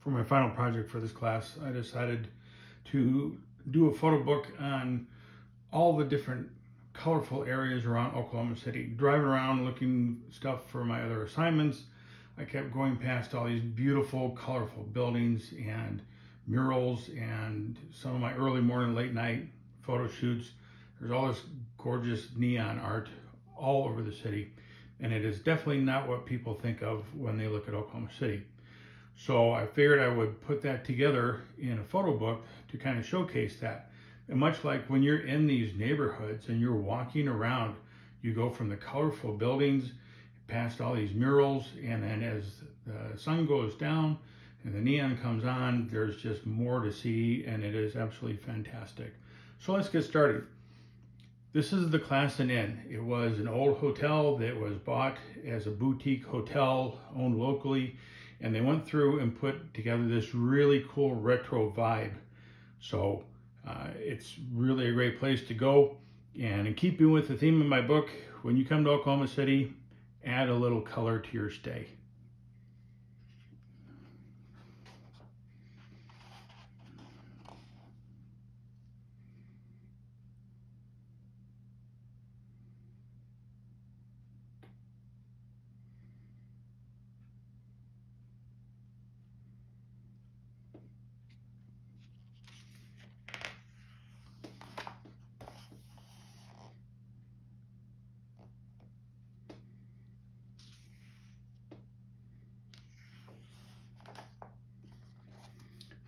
for my final project for this class, I decided to do a photo book on all the different colorful areas around Oklahoma City. Driving around looking stuff for my other assignments, I kept going past all these beautiful, colorful buildings and murals and some of my early morning, late night photo shoots. There's all this gorgeous neon art all over the city. And it is definitely not what people think of when they look at Oklahoma City. So I figured I would put that together in a photo book to kind of showcase that. And much like when you're in these neighborhoods and you're walking around, you go from the colorful buildings past all these murals, and then as the sun goes down and the neon comes on, there's just more to see, and it is absolutely fantastic. So let's get started. This is the Classen Inn. It was an old hotel that was bought as a boutique hotel owned locally and they went through and put together this really cool retro vibe. So uh, it's really a great place to go. And in keeping with the theme of my book, when you come to Oklahoma City, add a little color to your stay.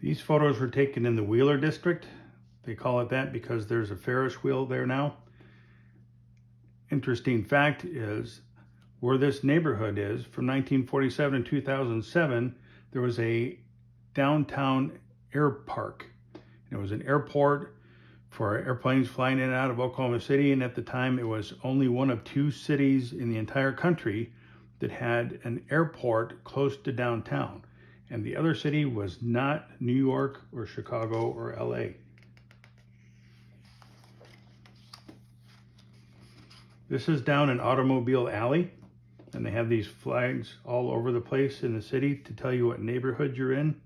These photos were taken in the Wheeler District. They call it that because there's a Ferris wheel there now. Interesting fact is where this neighborhood is from 1947 to 2007, there was a downtown air park. It was an airport for airplanes flying in and out of Oklahoma City. And at the time, it was only one of two cities in the entire country that had an airport close to downtown and the other city was not New York or Chicago or LA. This is down an automobile alley, and they have these flags all over the place in the city to tell you what neighborhood you're in.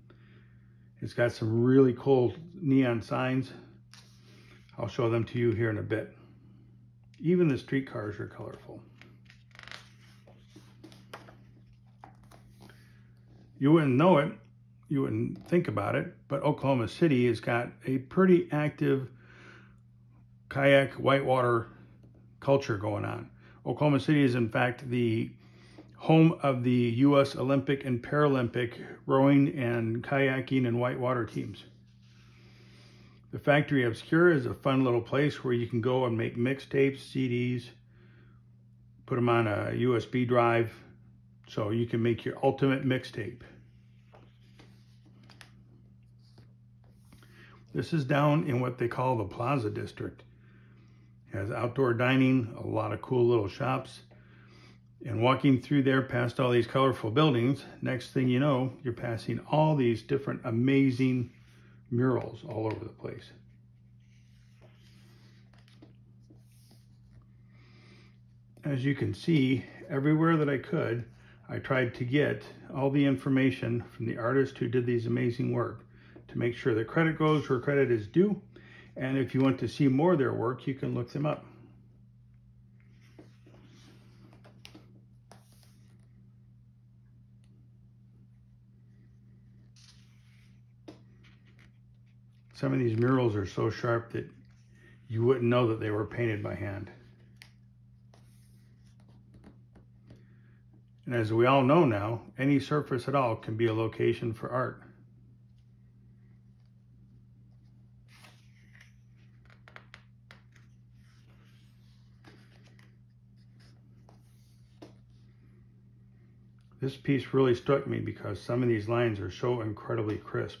It's got some really cool neon signs. I'll show them to you here in a bit. Even the streetcars are colorful. You wouldn't know it, you wouldn't think about it, but Oklahoma City has got a pretty active kayak whitewater culture going on. Oklahoma City is in fact the home of the U.S. Olympic and Paralympic rowing and kayaking and whitewater teams. The Factory Obscura is a fun little place where you can go and make mixtapes, CDs, put them on a USB drive, so you can make your ultimate mixtape. This is down in what they call the Plaza District. It has outdoor dining, a lot of cool little shops. And walking through there past all these colorful buildings, next thing you know, you're passing all these different amazing murals all over the place. As you can see, everywhere that I could, I tried to get all the information from the artist who did these amazing work to make sure that credit goes where credit is due. And if you want to see more of their work, you can look them up. Some of these murals are so sharp that you wouldn't know that they were painted by hand. And as we all know now, any surface at all can be a location for art. This piece really struck me because some of these lines are so incredibly crisp.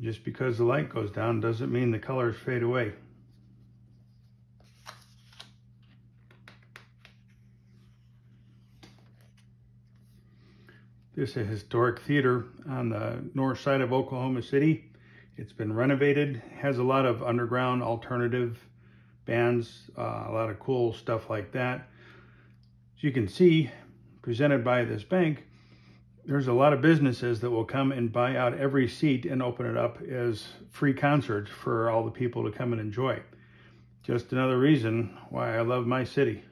Just because the light goes down doesn't mean the colors fade away. This is a historic theater on the north side of Oklahoma City. It's been renovated, has a lot of underground alternative bands, uh, a lot of cool stuff like that. As you can see, presented by this bank, there's a lot of businesses that will come and buy out every seat and open it up as free concerts for all the people to come and enjoy. Just another reason why I love my city.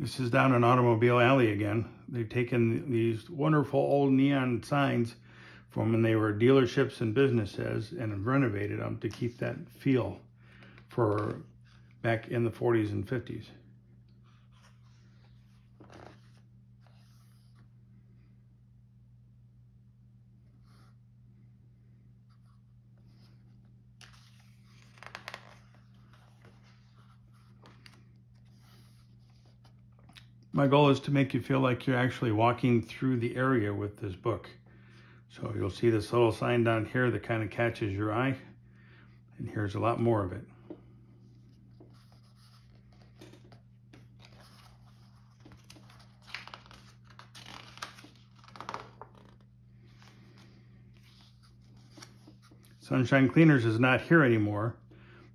This is down an automobile alley again. They've taken these wonderful old neon signs from when they were dealerships and businesses and renovated them to keep that feel for back in the 40s and 50s. My goal is to make you feel like you're actually walking through the area with this book. So you'll see this little sign down here that kind of catches your eye. And here's a lot more of it. Sunshine Cleaners is not here anymore,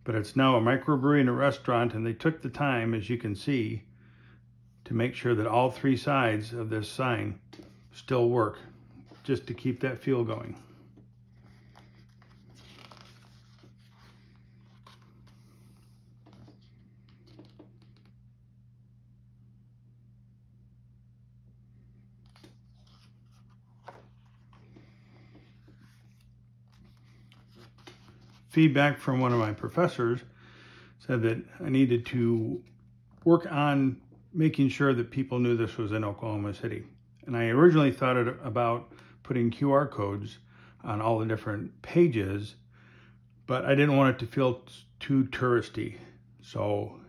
but it's now a microbrewery and a restaurant, and they took the time, as you can see, to make sure that all three sides of this sign still work, just to keep that feel going. Feedback from one of my professors said that I needed to work on making sure that people knew this was in Oklahoma City. And I originally thought about putting QR codes on all the different pages, but I didn't want it to feel too touristy. So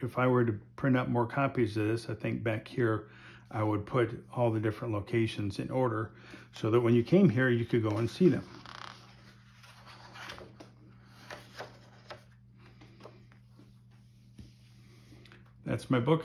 if I were to print up more copies of this, I think back here, I would put all the different locations in order so that when you came here, you could go and see them. That's my book.